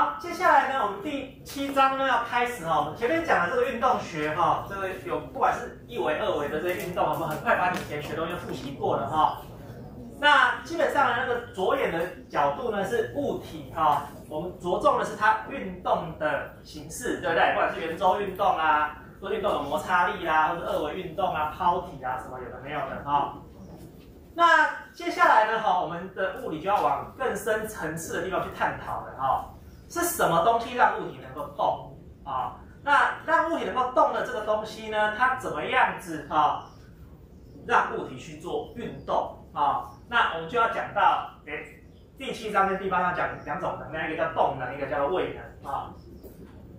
好，接下来呢，我们第七章呢要开始哈。我们前面讲的这个运动学哈，这个有不管是一维、二维的这些运动，我们很快把以前学东西复习过了哈。那基本上呢，那个着眼的角度呢是物体哈，我们着重的是它运动的形式，对不对？不管是圆周运动啊，或运动的摩擦力啦，或者二维运动啊、抛体啊什么有的没有的哈。那接下来呢哈，我们的物理就要往更深层次的地方去探讨了哈。是什么东西让物体能够动啊？那让物体能够动的这个东西呢？它怎么样子啊？让物体去做运动啊？那我们就要讲到，哎，第七章跟第八章讲两种能量，一个叫动能，一个叫做位能啊。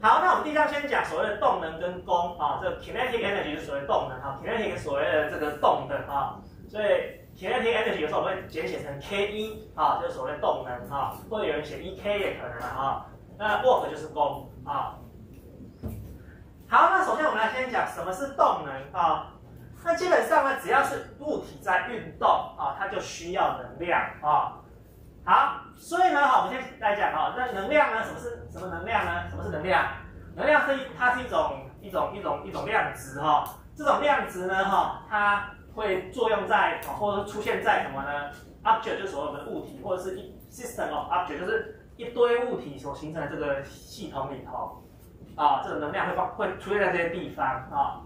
好，那我们第一章先讲所谓的动能跟功啊，这 kinetic energy 是所谓动能哈，kinetic 所谓的这个动的啊，所以 kinetic energy 有时候我们会简写成 K 一啊，就是所谓动能啊，或者有人写一 K 也可能啊。那 work 就是功啊。好，那首先我们来先讲什么是动能啊。那基本上呢，只要是物体在运动啊，它就需要能量啊。好，所以呢，好，我们先来讲啊，那能量呢，什么是什么能量呢？什么是能量？能量是一，它是一种一种一种一种量值哈。这种量值呢，哈，它会作用在或者出现在什么呢？object 就是所有的物体，或者是一 system of object 就是。一堆物体所形成的这个系统里头，啊，这个能量会放会出现在这些地方啊。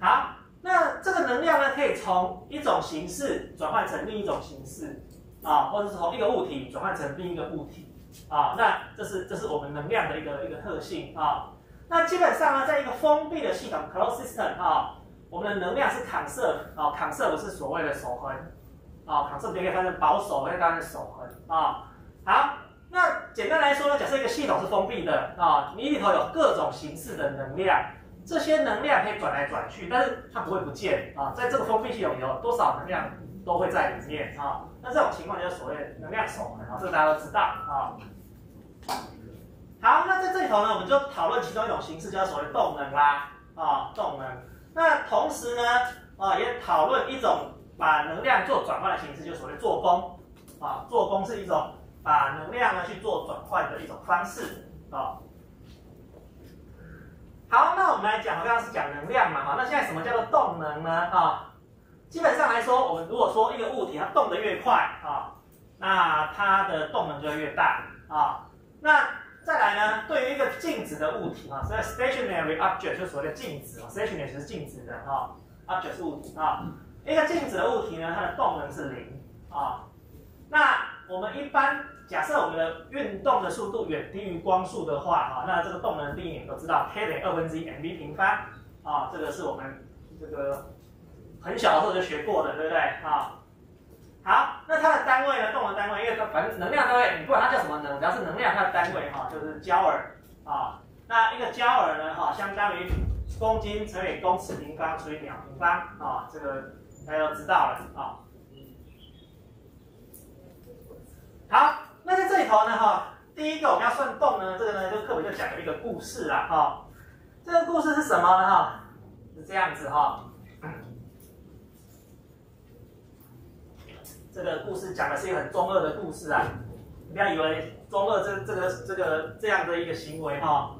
好，那这个能量呢，可以从一种形式转换成另一种形式啊，或者是从一个物体转换成另一个物体啊。那这是这是我们能量的一个一个特性啊。那基本上呢，在一个封闭的系统 （closed system） 啊，我们的能量是坦射啊坦射不是所谓的守恒啊，conserve 可以翻成保守，可以翻成守恒啊。好。那简单来说呢，假设一个系统是封闭的啊，你里头有各种形式的能量，这些能量可以转来转去，但是它不会不见啊，在这个封闭系统里头，多少能量都会在里面啊。那这种情况就是所谓能量守恒啊，这个大家都知道啊。好，那在这里头呢，我们就讨论其中一种形式，叫所谓动能啦啊，动能。那同时呢，啊，也讨论一种把能量做转换的形式，就所谓做功啊，做功是一种。把能量呢去做转换的一种方式啊。好，那我们来讲，刚刚是讲能量嘛，哈，那现在什么叫做动能呢？啊，基本上来说，我们如果说一个物体它动得越快啊，那它的动能就会越大啊。那再来呢，对于一个静止的物体啊，所以 stationary object 就所谓的静止啊，stationary 是静止的哈，object 是物体啊，一个静止的物体呢，它的动能是零啊。那我们一般假设我们的运动的速度远低于光速的话，啊，那这个动能定义都知道，k 等于二分之一 mv 平方，啊，这个是我们这个很小的时候就学过的，对不对？啊，好，那它的单位呢？动能单位，因为反正能量单位，你不管它叫什么能，只要是能量，它的单位哈就是焦耳，啊，那一个焦耳呢，哈，相当于公斤乘以公尺平方除以秒平方，啊，这个大家都知道了，啊。好，那在这里头呢，哈，第一个我们要算动呢，这个呢，就课本就讲了一个故事啦，哈，这个故事是什么呢？哈，是这样子哈，这个故事讲的是一个很中二的故事啊，不要以为中二这这个这个这样的一个行为哈，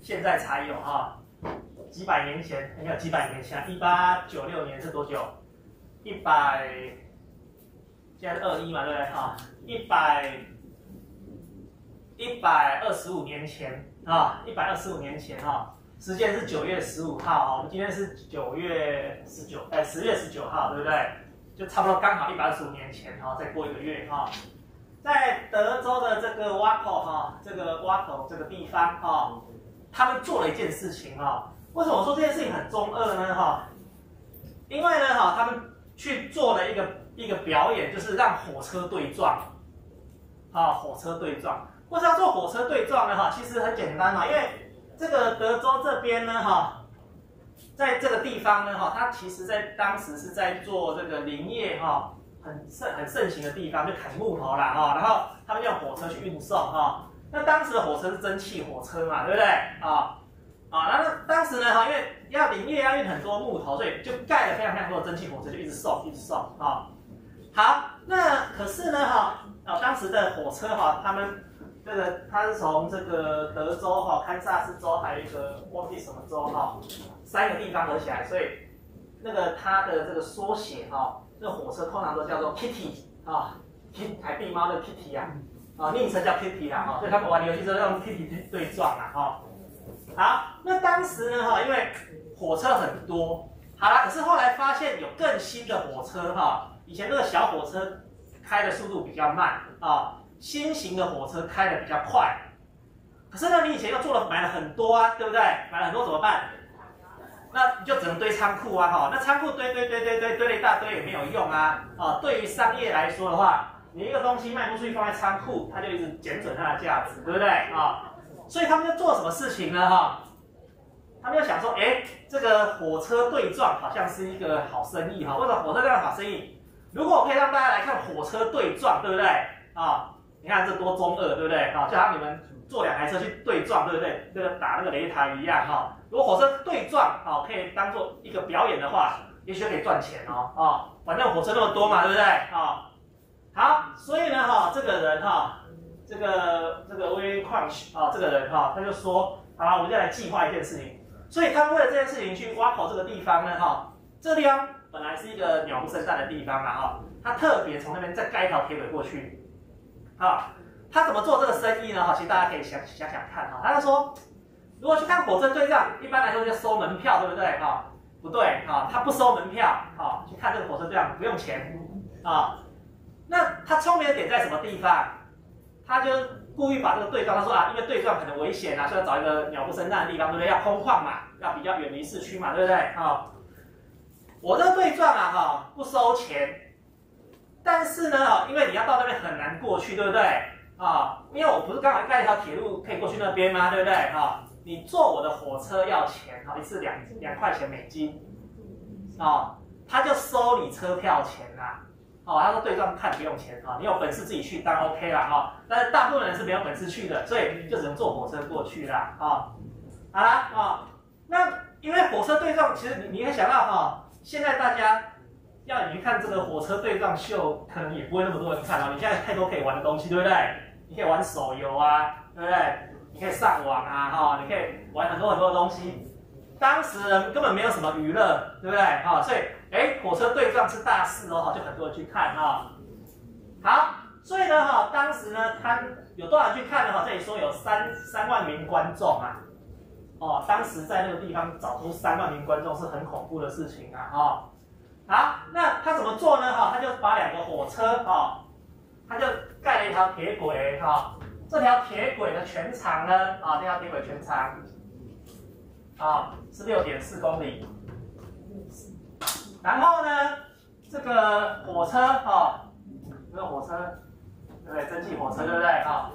现在才有哈，几百年前，没有几百年前，一八九六年是多久？一百。现在是二一嘛，对不对？哈，一百一百二十五年前啊，一百二十五年前哈，时间是九月十五号啊，我们今天是九月十九，哎，十月十九号，对不对？就差不多刚好一百二十五年前哈，再过一个月哈，在德州的这个瓦口哈，这个瓦口这个地方哈，他们做了一件事情哈。为什么说这件事情很中二呢？哈，因为呢哈，他们去做了一个。一个表演就是让火车对撞，啊，火车对撞。为什么要做火车对撞呢？哈，其实很简单嘛，因为这个德州这边呢，哈，在这个地方呢，哈，它其实在当时是在做这个林业，哈，很盛很盛行的地方，就砍木头啦，哈，然后他们用火车去运送，哈。那当时的火车是蒸汽火车嘛，对不对？啊，啊，然后当时呢，哈，因为要林业要运很多木头，所以就盖了非常非常多的蒸汽火车，就一直送，一直送，啊。好，那可是呢，哈，哦，当时的火车哈，他们这个他是从这个德州哈、堪萨斯州，还有一个忘记什么州哈，三个地方合起来，所以那个它的这个缩写哈，这个火车通常都叫做 Kitty 啊，Kitty 海地猫的 Kitty 啊，啊，昵称叫 Kitty 啦哈，所以他们玩游戏时候用 Kitty 去对撞啊哈。好，那当时呢哈，因为火车很多，好了，可是后来发现有更新的火车哈，以前那个小火车开的速度比较慢啊。新型的火车开的比较快，可是呢，你以前又做了买了很多啊，对不对？买了很多怎么办？那你就只能堆仓库啊，哈，那仓库堆堆堆堆堆堆了一大堆也没有用啊，啊，对于商业来说的话，你一个东西卖不出去放在仓库，它就一直减损它的价值，对不对？啊，所以他们在做什么事情呢？哈，他们就想说，哎，这个火车对撞好像是一个好生意哈，为什么火车这样好生意？如果我可以让大家来看火车对撞，对不对？啊？你看这多中二，对不对？哈，就像你们坐两台车去对撞，对不对？这个打那个擂台一样，哈。如果火车对撞，好，可以当做一个表演的话，也许可以赚钱哦，啊，反正火车那么多嘛，对不对？啊，好，所以呢，哈，这个人哈，这个这个威矿啊，这个人哈，他就说，好，我们就来计划一件事情。所以他为了这件事情去挖口这个地方呢，哈，这个地方本来是一个鸟不生蛋的地方嘛，哈，他特别从那边再盖一条铁轨过去。啊，他怎么做这个生意呢？哈，其实大家可以想想想看哈。他就说，如果去看火车对撞，一般来说就收门票，对不对？哈，不对，哈，他不收门票，哈，去看这个火车对撞不用钱，啊，那他聪明的点在什么地方？他就故意把这个对撞，他说啊，因为对撞可能危险啊，所以要找一个鸟不生蛋的地方，对不对？要空旷嘛，要比较远离市区嘛，对不对？哈，我这个对撞啊，哈，不收钱。但是呢，因为你要到那边很难过去，对不对？啊，因为我不是刚好盖一条铁路可以过去那边吗？对不对？哈，你坐我的火车要钱，哈，一次两两块钱美金，啊，他就收你车票钱啦，哦，他说对撞看不用钱，啊，你有本事自己去当 OK 啦，哈，但是大部分人是没有本事去的，所以就只能坐火车过去啦，啊，好啦，啊，那因为火车对撞，其实你你会想到哈，现在大家。要你去看这个火车对撞秀，可能也不会那么多人看哦。你现在太多可以玩的东西，对不对？你可以玩手游啊，对不对？可以上网啊，哈，你可以玩很多很多的东西。当时人根本没有什么娱乐，对不对？哈，所以，哎，火车对撞是大事哦，就很多人去看哈。好，所以呢，哈，当时呢，他有多少人去看呢？哈，这里说有三三万名观众啊。哦，当时在那个地方找出三万名观众是很恐怖的事情啊，哈。好，那他怎么做呢？哈，他就把两个火车，哈，他就盖了一条铁轨，哈，这条铁轨的全长呢，啊，这条铁轨全长，啊，是六点四公里。然后呢，这个火车，啊，这个火车，对不对？蒸汽火车，对不对？啊，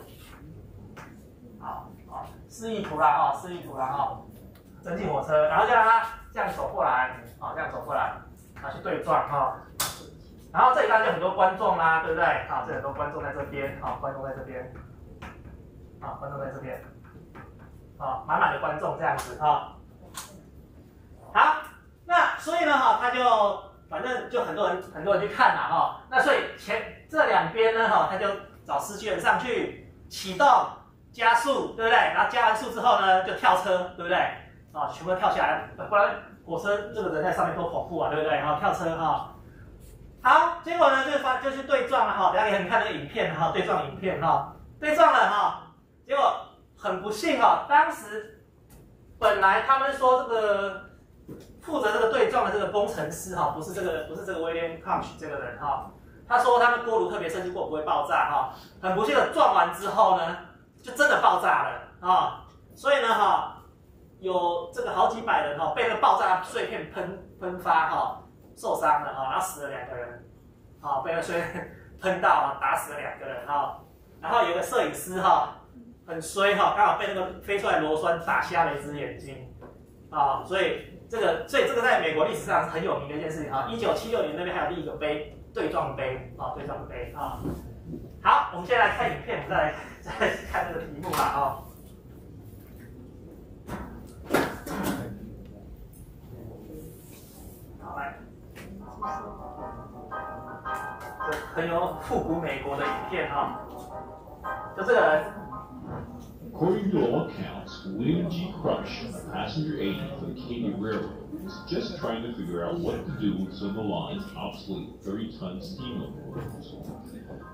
好，好，示意图了，啊，示意图了，啊，蒸汽火车，然后就让它这样走过来，啊，这样走过来。啊，去对撞哈，然后这里当然就很多观众啦，对不对？啊，这很多观众在这边，啊，观众在这边，啊，观众在这边，啊，满满的观众这样子哈。好，那所以呢，哈，他就反正就很多人很多人去看嘛，哈。那所以前这两边呢，哈，他就找司机人上去启动加速，对不对？然后加完速之后呢，就跳车，对不对？啊，全部跳下来，不然。火车这个人在上面多恐怖啊，对不对？然后跳车哈，好，结果呢就发就去对撞了哈，等下给你们看那个影片哈，对撞影片哈，对撞了哈，结果很不幸哈，当时本来他们说这个负责这个对撞的这个工程师哈，不是这个不是这个威廉康许这个人哈，他说他们锅炉特别设计过不会爆炸哈，很不幸的撞完之后呢，就真的爆炸了啊，所以呢哈。有这个好几百人哈，被那爆炸碎片喷喷发哈，受伤了哈，然后死了两个人，啊，被那碎片喷到啊，打死了两个人哈，然后有个摄影师哈，很衰哈，刚好被那个飞出来螺栓打瞎了一只眼睛，啊，所以这个，所以这个在美国历史上是很有名的一件事情啊。一九七六年那边还有另一个碑，对撞碑啊，对撞碑啊。好，我们现在来看影片，我们再来再来看这个题目吧啊。这很有复古美国的影片哈，就这个人 According to all accounts, William G. Crush, a passenger agent for the Katy Railroad, was just trying to figure out what to do with some of the line's obsolete 30-ton steam locomotives.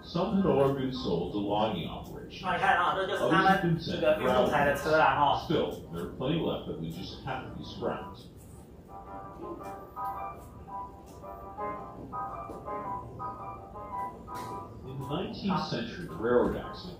Some had already been sold to logging operations. Others had been sent to. Still, there are plenty left that we just have to be scrapped. In the 19th century railroad accident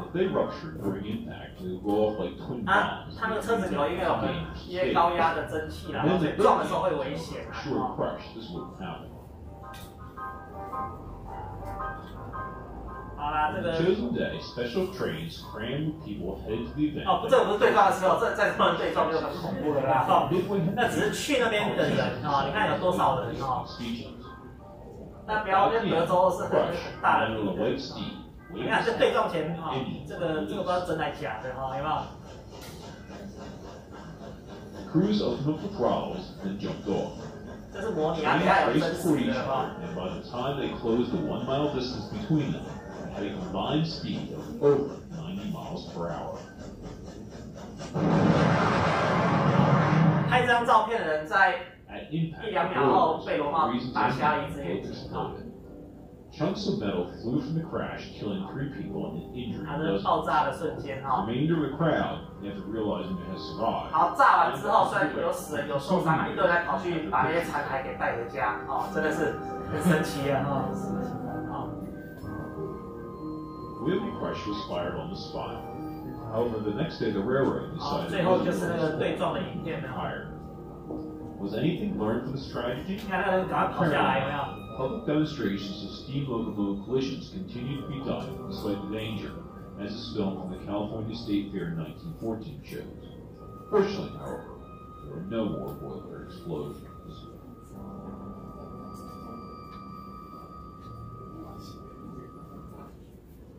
If they ruptured during impact, they go off like twin 啊 bombs. 它那个车子里头因为有 them 很 in a 一些 dangerous 高.压的蒸汽啦，然后所以撞的时候会危险啊。Sure 啊 crush, this wouldn't happen. 好啦，这个 chosen day, special trains crammed with people headed to the event. 哦，不，这个不是对撞的时候，这再不能对撞就很恐怖了啦。那只是去那边的人啊，你看有多少人啊？speechless. 那不要跟德州是很大的你看这对撞前啊，这个这个不知道真还假的哈，有没有 opened up the throttles and jumped off. 这是模拟，啊你看有真实的 and by the time they closed the one-mile distance between them, had a combined speed of over 90 miles per hour. 拍这张照片的人在一两秒后被螺 for 帽打瞎一只眼睛啊！exploded. Chunks of metal flew from the crash, killing three people and injuring 它这 dozens. 爆炸的瞬间 The 哈。 remainder of the crowd, after realizing they had survived, 好，炸完之后虽然有死人有受伤，一堆人跑去把那些残骸给带回家，哦，真的是很神奇啊！哈，是的，是的，啊。 William Crush was fired on the spot. However, the next day the railroad 好， decided 最 it 后 wasn't 就是那个 going 对 to 撞的影片呢。 higher. Was anything learned from this tragedy? 你看那个人赶快跑下来，有没有？ Public demonstrations of steam locomotive collisions continued to be done despite the danger, as this film from the California State Fair in 1914 shows. Fortunately, however, there were no more boiler explosions.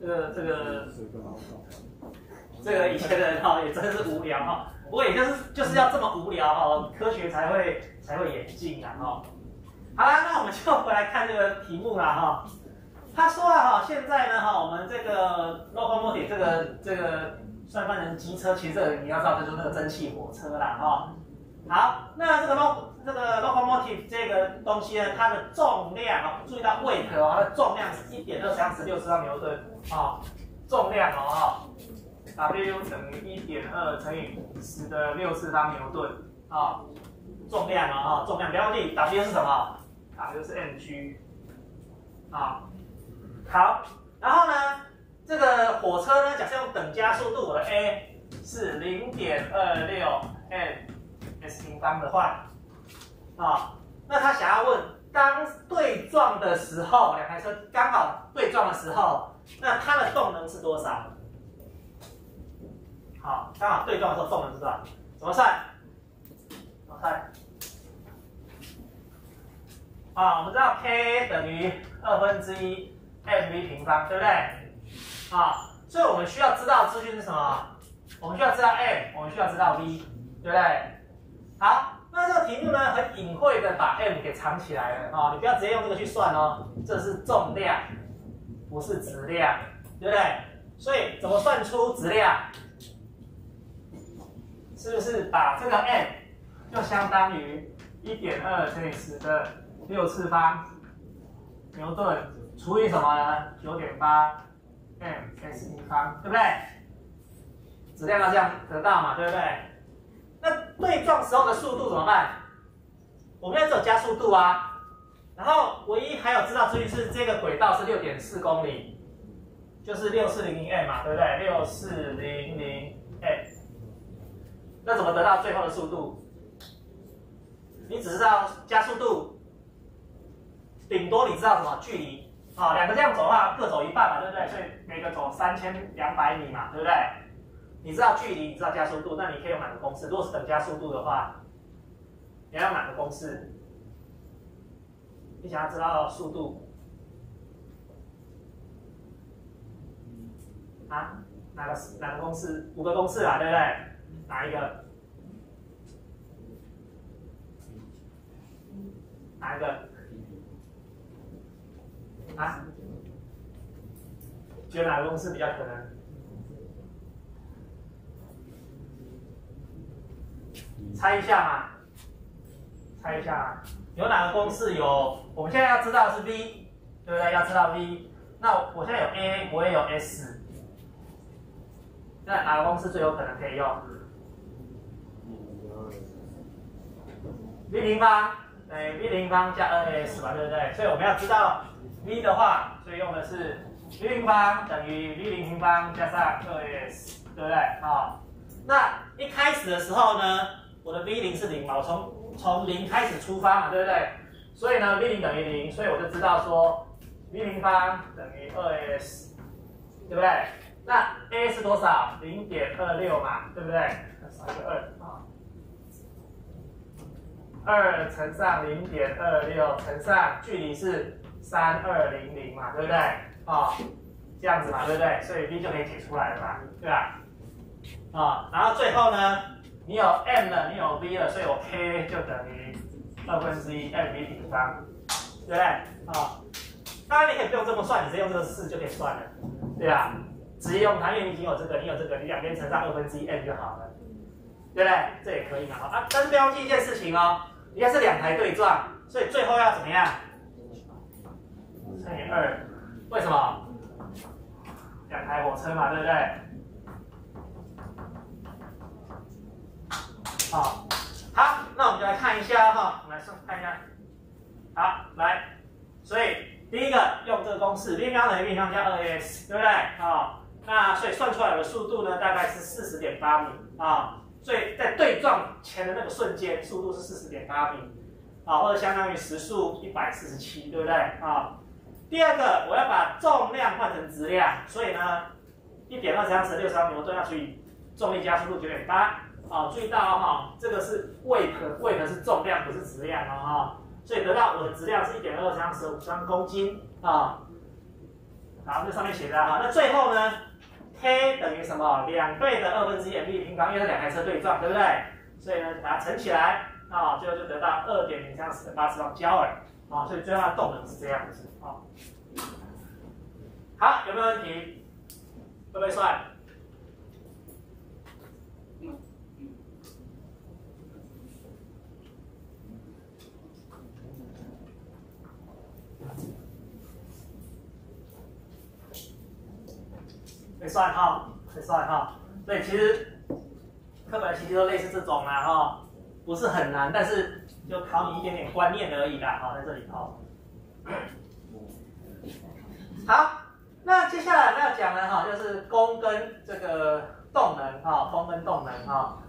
这个这个这个以前的人哈也真的是无聊哈，不过也就是就是要这么无聊哈，科学才会才会演进啊哈。 好啦，那我们就回来看这个题目啦哈。他说了哈，现在呢哈，我们这个 locomotive 这个这个算翻成机车，其实你要知道，这就是那个蒸汽火车啦哈。好，那这个 lo 这个 locomotive 这个东西呢，它的重量啊，注意到 weight 哦，它的重量是一点二乘十六次方牛顿啊，重量哦哈，W 等于一点二乘以十的六次方牛顿啊，重量哦哈，重量不要忘记 W 是什么？W 是 mg 啊。好，然后呢，这个火车呢，假设用等加速度，我的 a 是零点二六 m s 平方的话，啊，那他想要问，当对撞的时候，两台车刚好对撞的时候，那它的动能是多少？好，刚好对撞的时候动能是多少？怎么算？怎么算？啊，我们知道 k 等于二分之一 mv 平方，对不对？啊，所以我们需要知道资讯是什么？我们需要知道 m，我们需要知道 v，对不对？好，那这个题目呢，很隐晦的把 m 给藏起来了啊，你不要直接用这个去算哦，这是重量，不是质量，对不对？所以怎么算出质量？是不是把这个 m 就相当于一点二乘以十的六次方牛顿除以什么呢？九点八 m s 平方，对不对？质量要这样得到嘛，对不对？那对撞时候的速度怎么办？我们要只有加速度啊，然后唯一还有知道资讯是这个轨道是六点四公里，就是六四零零 m 嘛，对不对？六四零零 m，那怎么得到最后的速度？你只知道加速度，顶多你知道什么距离？啊，两个这样走的话，各走一半嘛，对不对？所以每个走三千两百米嘛，对不对？你知道距离，你知道加速度，那你可以用哪个公式？如果是等加速度的话，你要用哪个公式？你想要知道速度啊？哪个哪个公式？五个公式啊，对不对？哪一个？哪一个？啊？觉得哪个公式比较可能？猜一下嘛？猜一下，有哪个公式有？我们现在要知道是 v，对不对？要知道 v，那我现在有 a，我也有 s，那哪个公式最有可能可以用？v 平方，哎，v 平方加二 s 嘛，对不对？所以我们要知道 v 的话，所以用的是 v 平方等于 v 零平方加上二 s，对不对？好，那一开始的时候呢？我的 v 零是零嘛，我从从零开始出发嘛，对不对？所以呢，v 零等于零，所以我就知道说 v 平方等于二 s，对不对？那 a 是多少？零点二六嘛，对不对？少一个二啊，二乘上零点二六乘上距离是三二零零嘛，对不对？啊，这样子嘛，对不对？所以 v 就可以解出来了嘛，对吧？啊，然后最后呢？你有 m 了，你有 v 了，所以我 k 就等于二分之一 m v 平方，对不对？啊，当然你可以不用这么算，你直接用这个式就可以算了，对吧？直接用它，因为你已经有这个，你有这个，你两边乘上二分之一 m 就好了，对不对？这也可以嘛。啊，但是不要记一件事情哦，应该是两台对撞，所以最后要怎么样？乘以二，为什么？两台火车嘛，对不对？好，好，那我们就来看一下哈，我们来算看一下。好，来，所以第一个用这个公式，零方等于零方加二 s，对不对？好，那所以算出来的速度呢，大概是四十点八米啊。所以在对撞前的那个瞬间，速度是四十点八米啊，或者相当于时速一百四十七，对不对？啊。第二个，我要把重量换成质量，所以呢，一点二乘十六十二牛顿要除以重力加速度九点八。好，注意到哈，这个是 weight，weight 是重量，不是质量哦哈，所以得到我的质量是一点二乘十五三公斤啊。好，这上面写的哈，那最后呢，k 等于什么？两倍的二分之一 m v 平方，因为是两台车对撞，对不对？所以呢，把它乘起来啊，最后就得到二点零三十八次方焦耳啊，所以最后它的动能是这样子啊。好，有没有问题？会不会算？会算哈，会算哈，所以其实课本其实都类似这种啦哈，不是很难，但是就考你一点点观念而已啦哈，在这里哈。好，那接下来我们要讲的哈，就是功跟这个动能哈，功跟动能哈。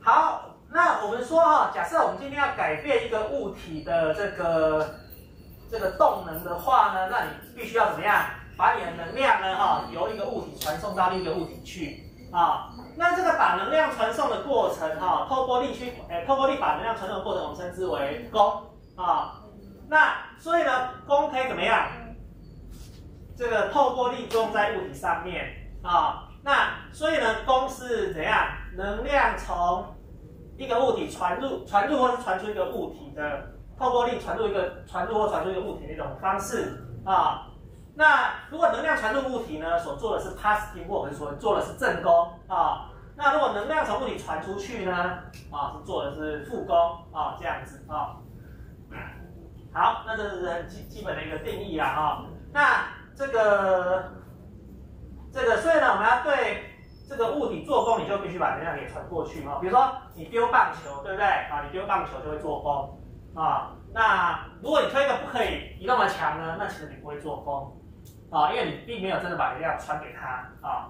好，那我们说哈，假设我们今天要改变一个物体的这个这个动能的话呢，那你必须要怎么样？把你的能量呢，哈，由一个物体传送到另一个物体去，啊，那这个把能量传送的过程，哈，透过力去，哎，透过力把能量传送的过程，我们称之为功，啊，那所以呢，功可以怎么样？这个透过力作用在物体上面，啊，那所以呢，功是怎样？能量从一个物体传入、传入或是传出一个物体的，透过力传入一个、传入或传出一个物体的一种方式，啊。那如果能量传入物体呢，所做的是 positive work，所做的是正功啊。那如果能量从物体传出去呢，啊，是做的是负功啊，这样子啊。好，那这是基基本的一个定义啦啊。那这个这个，所以呢，我们要对这个物体做功，你就必须把能量给传过去啊。比如说你丢棒球，对不对？啊，你丢棒球就会做功啊。那如果你推一个不可以移动的墙呢，那其实你不会做功。啊，因为你并没有真的把能量传给他啊。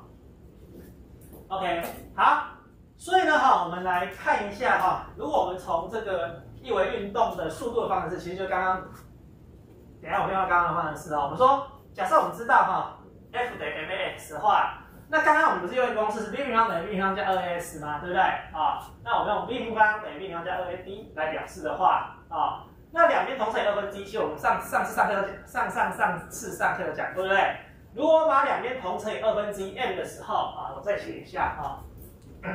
OK，好，所以呢，哈，我们来看一下哈，如果我们从这个一维运动的速度的方程式，其实就刚刚，等下我们用刚刚的方程式啊，我们说，假设我们知道哈，F 等于 mx 的话，那刚刚我们不是用一个公式是 b 平方等于 b 平方加二 s 吗？对不对？啊，那我们用 b 平方等于 b 平方加二 ad 来表示的话，啊，那两边同乘以二分之一，其实我们上上次上课上上上次上课讲，对不对？如果把两边同乘以二分之一 m 的时候，啊，我再写一下啊。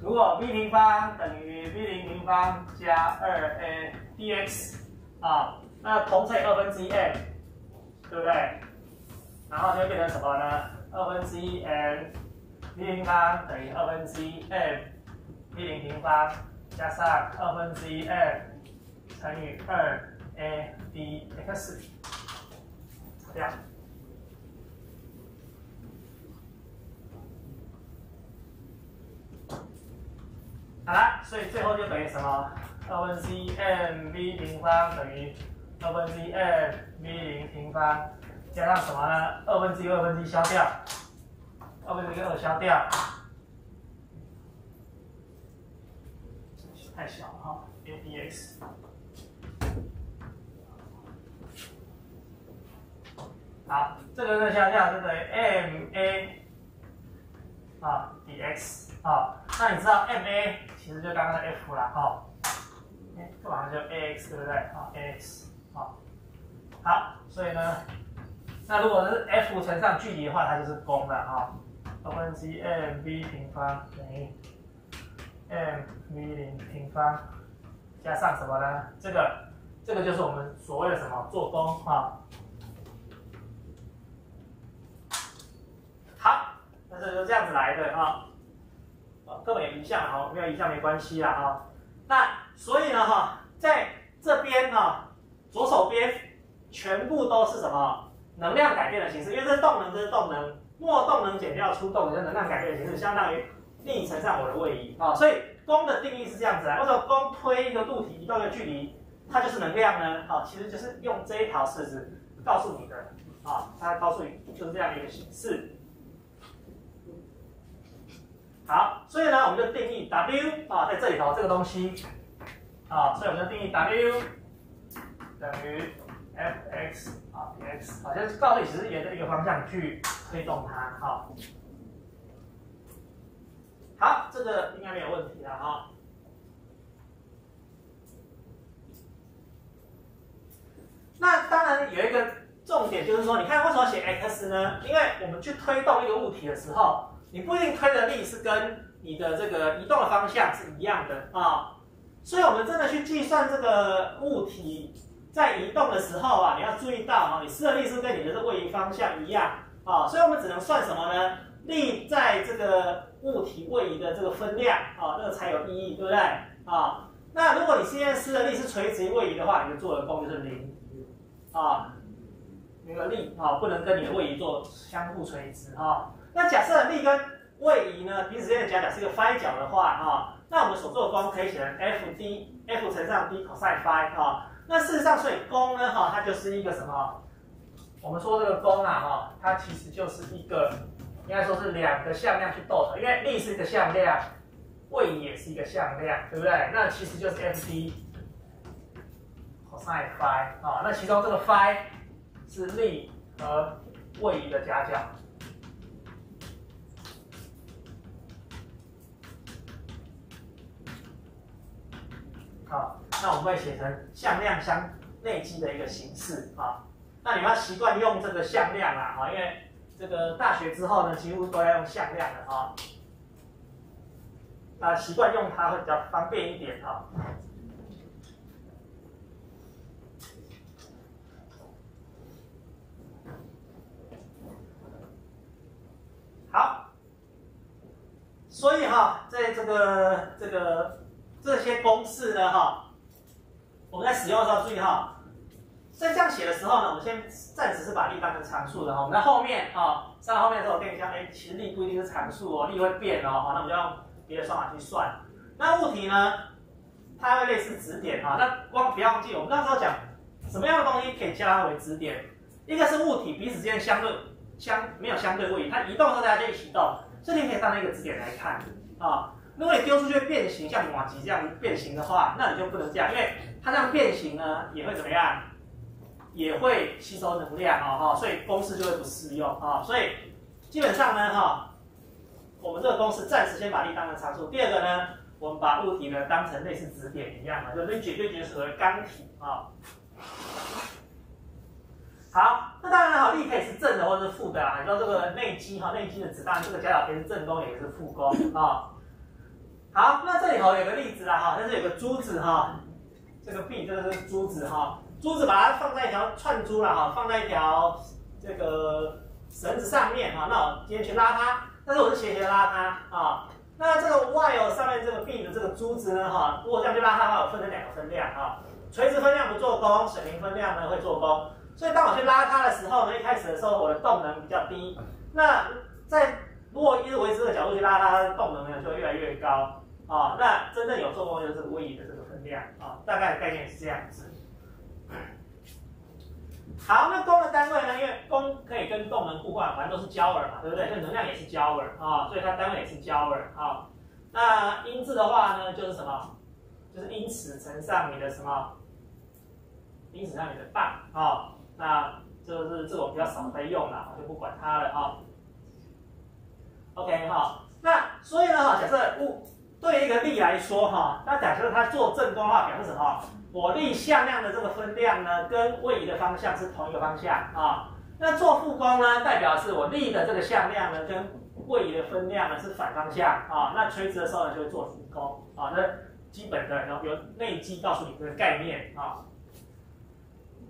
如果 b 平方等于 b 零平方加二 a dx 啊，那同乘以二分之一 m，对不对？然后就变成什么呢？二分之一 m b 平方等于二分之一 m b 零平方加上二分之一 m 乘以二 a dx，这样。好了，所以最后就等于什么？二分之一 m v 平方等于二分之一 m v 零平方加上什么呢？二分之一二分之一消掉，二分之一二消掉，太小了哈，a dx。好，这个热消掉就等于 m a 啊 dx 啊，那你知道 m a 其实就刚刚的 f 了哈，哎，这马上就 a x 对不对？啊 a x 好，好，所以呢，那如果是 f 乘上距离的话，它就是公的哈，二分之一 m v 平方等于 m v 零平方加上什么呢？这个这个就是我们所谓的什么做功哈。好，那这就这样子来的啊。各位有移项哈，没有移项没关系啦哈。那所以呢哈，在这边哈，左手边全部都是什么能量改变的形式？因为这是动能，这是动能，末动能减掉出动能，能量改变的形式相当于力乘上我的位移啊。所以功的定义是这样子啊，为什么功推一个物体移动的距离，它就是能量呢？啊，其实就是用这一条式子告诉你的啊，它告诉你就是这样一个形式。好，所以呢，我们就定义 W 啊，在这里头这个东西啊，所以我们就定义 W 等于 Fx 啊，x 好，就是告诉你只是沿着一个方向去推动它，好，好，这个应该没有问题了哈。那当然有一个重点就是说，你看为什么写 x 呢？因为我们去推动一个物体的时候。你不一定推的力是跟你的这个移动的方向是一样的啊，所以我们真的去计算这个物体在移动的时候啊，你要注意到啊，你施的力是跟你的这位移方向一样啊，所以我们只能算什么呢？力在这个物体位移的这个分量啊，那个才有意义，对不对啊？那如果你现在施的力是垂直位移的话，你就做的功就是零啊，那个力啊不能跟你的位移做相互垂直啊。那假设力跟位移呢，彼此之间的夹角是一个 phi 角的话，哈，那我们所做的功可以写成 F d F 乘上 d cos phi 哈。那事实上，所以功呢，哈，它就是一个什么？我们说这个功啊，哈，它其实就是一个，应该说是两个向量去斗的，因为力是一个向量，位移也是一个向量，对不对？那其实就是 F d cos phi 啊。那其中这个 phi 是力和位移的夹角。好，那我们会写成向量相内积的一个形式啊。那你们要习惯用这个向量啊，哈，因为这个大学之后呢，几乎都要用向量的啊。啊，习惯用它会比较方便一点哈。好，所以哈，在这个这个。这些公式呢，哈，我们在使用的时候注意哈，在这样写的时候呢，我们先暂时是把力当成常数的哈。我们在后面哈，上到后面的时候，我跟你讲，哎，其实力不一定是常数哦，力会变哦，好，那我们就用别的算法去算。那物体呢，它会类似指点哈，那光不要忘记，我们那时候讲什么样的东西可以加它为指点？一个是物体彼此之间相对相没有相对位移，它移动的时候大家就一起动，这你可以当一个指点来看啊。如果你丢出去变形，像马吉这样变形的话，那你就不能这样，因为它这样变形呢，也会怎么样？也会吸收能量啊哈，所以公式就会不适用啊。所以基本上呢哈，我们这个公式暂时先把力当成常数。第二个呢，我们把物体呢当成类似质点一样嘛，就 rigid 就是为钢体啊。好，那当然哈，力可以是正的或者是负的啊。你说这个内积哈，内积的子弹，这个夹角可以是正弓，也是负弓啊。好，那这里头有个例子啦哈，就是有个珠子哈，这个 B 这个是珠子哈，珠子把它放在一条串珠了哈，放在一条这个绳子上面哈，那我今天去拉它，但是我是斜斜拉它啊。那这个 Y 哦上面这个 B 的这个珠子呢哈，如果这样去拉它的话，我分成两个分量啊，垂直分量不做功，水平分量呢会做功。所以当我去拉它的时候呢，一开始的时候我的动能比较低。那在如果一直维持这个角度去拉它，它的动能呢就会越来越高啊。那真正有做功就是位移的这个分量啊，大概概念是这样子。好，那功的单位呢？因为功可以跟动能互换，反正都是焦耳嘛，对不对？那能量也是焦耳啊，所以它单位也是焦耳啊。那英字的话呢，就是什么？就是英尺乘上你的什么？英尺上你的磅啊。那这个是这种比较少在用了，我就不管它了啊。OK 哈，那所以呢，假设物对一个力来说哈，那假设它做正功的话，表示什么？我力向量的这个分量呢，跟位移的方向是同一个方向啊。那做负功呢，代表是我力的这个向量呢，跟位移的分量呢是反方向啊。那垂直的时候呢，就会做负功啊。那基本的，然后有内积告诉你这个概念啊。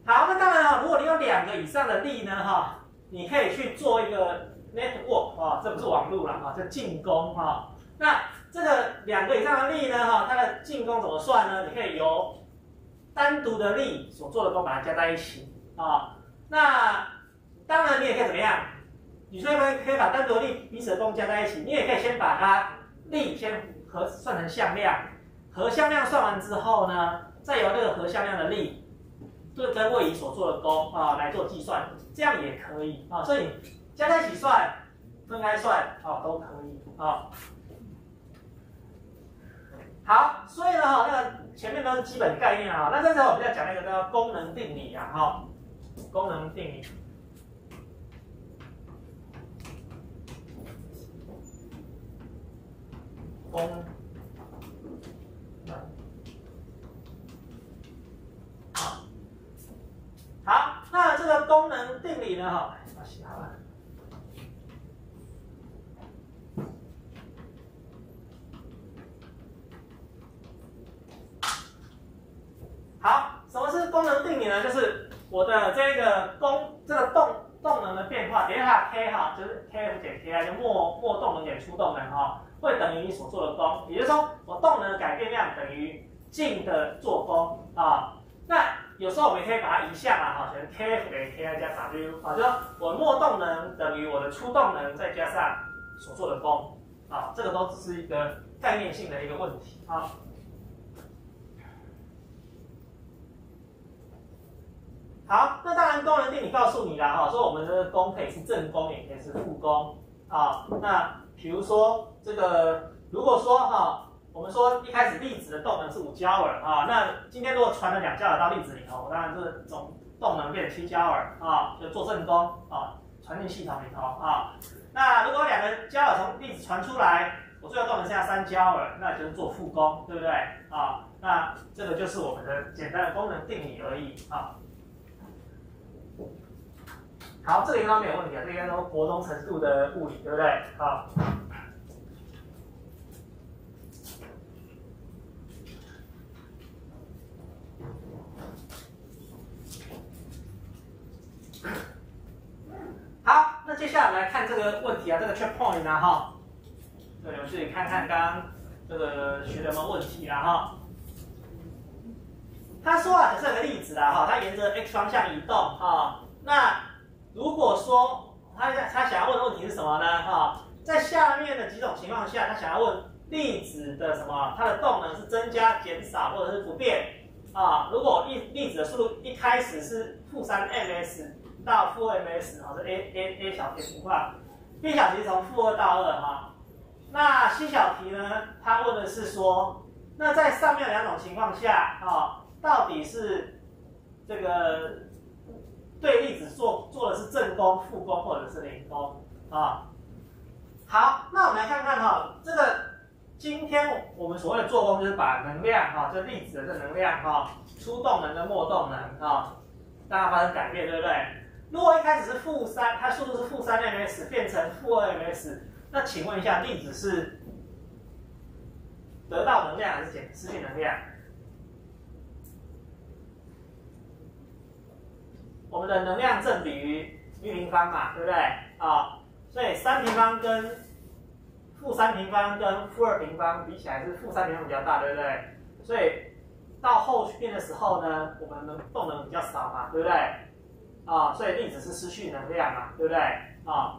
好，那当然哈，如果你有两个以上的力呢，哈，你可以去做一个 network 啊，这不是网路了啊，这进攻哈。那这个两个以上的力呢，哈，它的进攻怎么算呢？你可以由单独的力所做的功把它加在一起啊。那当然你也可以怎么样？你虽然可以把单独的力彼此的功加在一起，你也可以先把它力先和算成向量，和向量算完之后呢，再由这个和向量的力。对，跟位移所做的功啊来做计算，这样也可以啊。所以加在一起算，分开算啊都可以啊。好，所以呢哈，那个前面都是基本概念啊。那这时候我们要讲那个叫功能定理啊哈，功能定理，功。好，那这个功能定理呢？哈，把写好了。好，什么是功能定理呢？就是我的这个功，这个动动能的变化，等一下 K 哈，就是 Kf 减 Ki，就末末动能减初动能哈，会等于你所做的功。也就是说，我动能的改变量等于静的做功啊。那有时候我们可以把它移项啊，哈，选 Kf 等于 Ki 加 W，啊，就说我末动能等于我的初动能再加上所做的功，啊，这个都只是一个概念性的一个问题啊。好，那当然功能定理告诉你了，哈，说我们的功可以是正功，也可以是负功，啊，那比如说这个，如果说哈。我们说一开始粒子的动能是五焦耳啊，那今天如果传了两焦耳到粒子里头，当然是总动能变七焦耳啊，就做正功啊，传进系统里头啊。那如果两个焦耳从粒子传出来，我最后动能剩下三焦耳，那就是做负功，对不对啊？那这个就是我们的简单的功能定理而已啊。好，这个应该没有问题啊，这应该都国中程度的物理，对不对？好。好，那接下来看这个问题啊，这个 check point 呢，哈，对，我们自己看看刚刚这个学的什么问题啦，哈。他说啊，这是个例子啊，哈，它沿着 x 方向移动，哈，那如果说他他想要问的问题是什么呢，哈，在下面的几种情况下，他想要问粒子的什么，它的动能是增加、减少或者是不变，啊，如果粒粒子的速度一开始是负三 ms。到负二 ms 啊，是 a a a 小题情况，b 小题从负二到二哈，那 c 小题呢？他问的是说，那在上面两种情况下啊，到底是这个对粒子做做的是正功、负功或者是零功啊。好，那我们来看看哈，这个今天我们所谓的做功，就是把能量哈，这粒子的这能量哈，出动能跟末动能啊，让它发生改变，对不对？如果一开始是负三，它速度是负三 ms，变成负二 ms，那请问一下，粒子是得到能量还是减失去能量？我们的能量正比于 u 平方嘛，对不对？啊，所以三平方跟负三平方跟负二平方比起来是负三平方比较大，对不对？所以到后面的时候呢，我们的动能比较少嘛，对不对？啊，所以粒子是失去能量嘛，对不对？啊，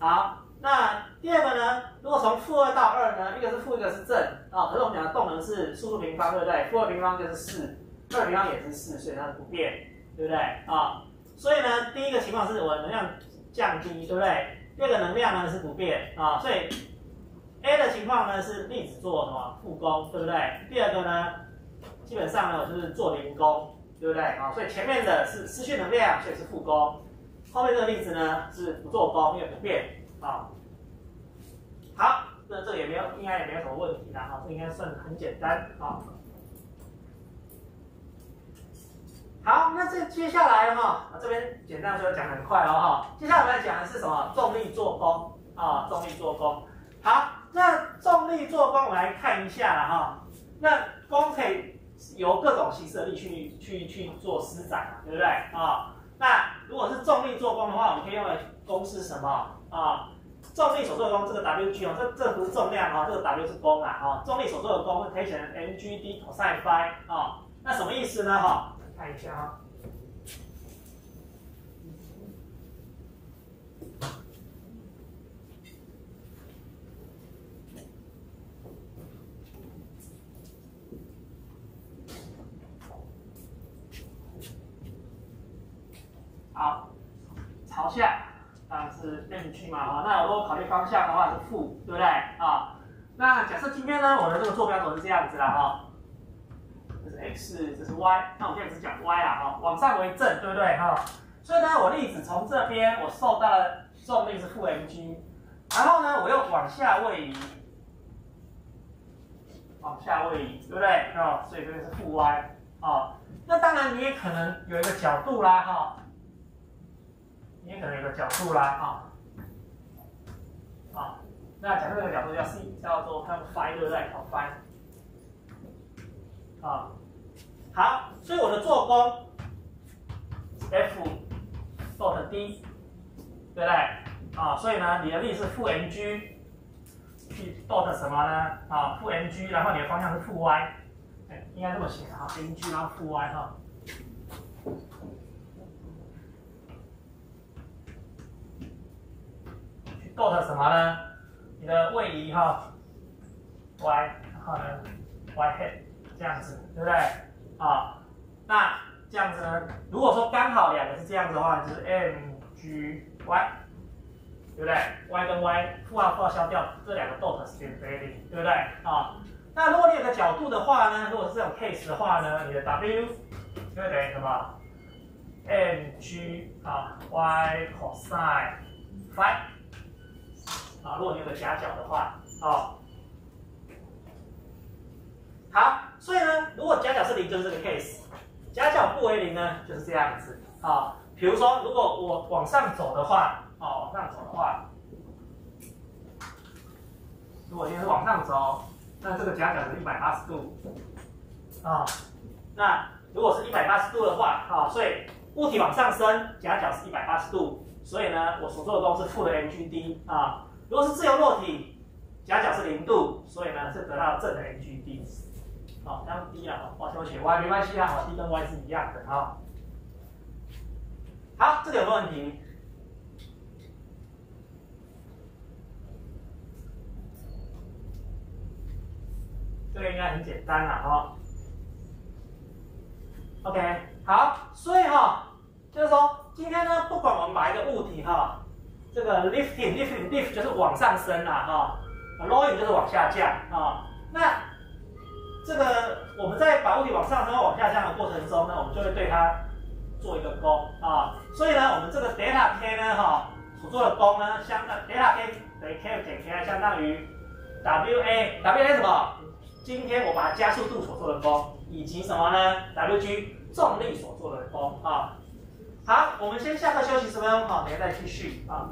好，那第二个呢？如果从负二到二呢，一个是负，一个是正啊。可是我们讲的动能是速度平方，对不对？负二平方就是四，二平方也是四，所以它是不变，对不对？啊，所以呢，第一个情况是我能量降低，对不对？第二个能量呢是不变啊，所以 A 的情况呢是粒子做什么负功，对不对？第二个呢，基本上呢我就是做零功。对不对？啊，所以前面的是失去能量，所以是负功；后面这个例子呢是不做功，因为不变啊。好，那这个也没有，应该也没有什么问题的哈，这应该算很简单啊。好，那这接下来哈，这边简单说讲很快哦哈。接下来我们要讲的是什么？重力做功啊，重力做功。好，那重力做功，我们来看一下了哈。那功可以。由各种形式的力去去去做施展，对不对啊？那如果是重力做功的话，我们可以用的公式是什么啊？重力所做的功，这个 W G 哦，这这不是重量啊，这个 W 是功啊，啊，重力所做的功可以写成 m G D cosi phi 啊，那什么意思呢？哈，看一下啊。好，朝下当然是 m g 嘛，哈，那如果考虑方向的话是负，对不对？啊，那假设今天呢，我的这个坐标轴是这样子啦哈，这是 x，这是 y，那我现在只讲 y 啊，哈，往上为正，对不对？哈，所以呢，我粒子从这边我受到了重力是负 mg，然后呢，我又往下位移，往下位移，对不对？啊，所以这边是负 y，啊，那当然你也可能有一个角度啦，哈。你可能有个角度啦，啊，啊，那假设这个角度叫 c，叫做看 phi，对不对？好 phi，啊，好，所以我的做功 F dot D，对不对？啊，所以呢，你的力是负 mg，去 dot 什么呢？啊，负 mg，然后你的方向是负 y，哎，应该这么写啊，mg 然后负 y 哈。Dot 什么呢？你的位移哈，y，然后呢，y head 这样子，对不对？啊，那这样子呢？如果说刚好两个是这样子的话，就是 m g y，对不对？y 跟 y 负号负号消掉，这两个 dot 是变非零，对不对？啊，那如果你有个角度的话呢？如果是这种 case 的话呢，你的 w 就会等于什么？m g 啊，y cosine phi。啊，如果你有个夹角的话，哦，好，所以呢，如果夹角是零，就是这个 case；夹角不为零呢，就是这样子。啊，比如说，如果我往上走的话，哦，往上走的话，如果你是往上走，那这个夹角是一百八十度。啊，那如果是一百八十度的话，啊，所以物体往上升，夹角是一百八十度，所以呢，我所做的功是负的 mgd 啊。如果是自由落体，夹角是零度，所以呢是得到正的 mgd。好，这样 d 啊，抱歉我写 y 没关系啊，好，d 跟 y 是一样的啊。好，这个有没有问题？这个应该很简单了哈。OK，好，所以哈，就是说今天呢，不管我们把一个物体哈。这个 lifting lifting lift 就是往上升啦，哈，lowering 就是往下降啊。那这个我们在把物体往上升、往下降的过程中呢，我们就会对它做一个功啊。所以呢，我们这个 delta k 呢，哈，所做的功呢，相当 delta k 等于 k 减 k 相当于 w a w a 什么？今天我把加速度所做的功，以及什么呢？w g 重力所做的功啊。好，我们先下课休息十分钟，好，等下再继续啊。